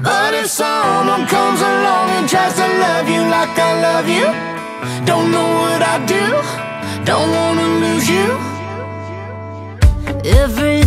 But if someone comes along and tries to love you like I love you, don't know what I do, don't wanna lose you. Every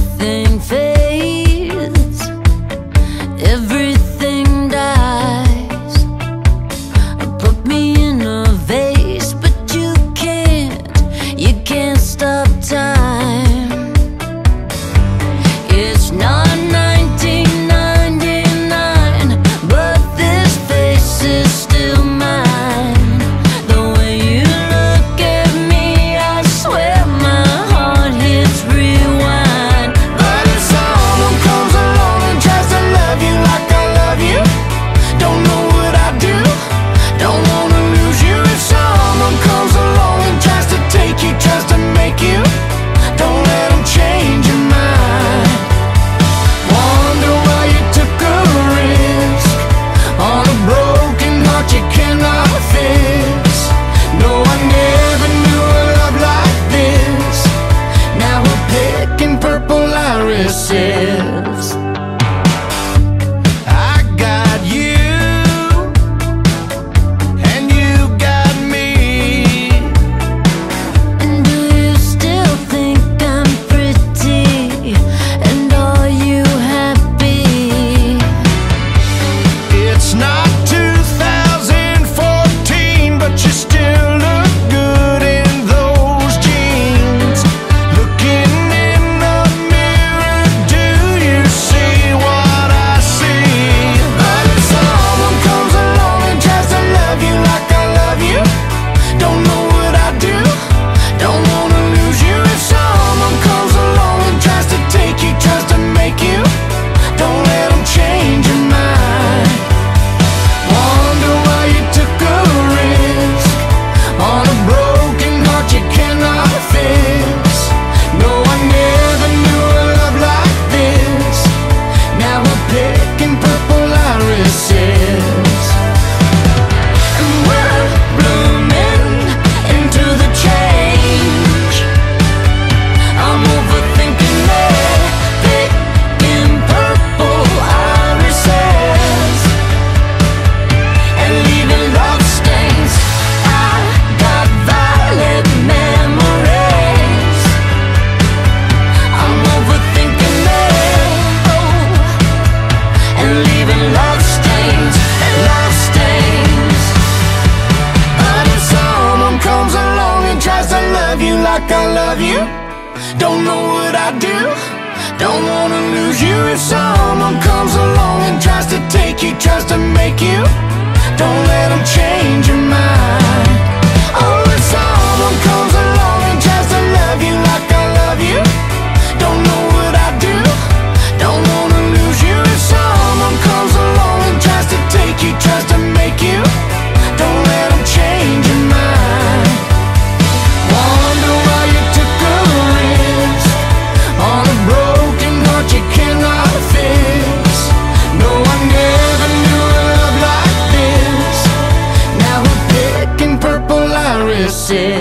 like I love you Don't know what I do Don't wanna lose you, if I'm. sit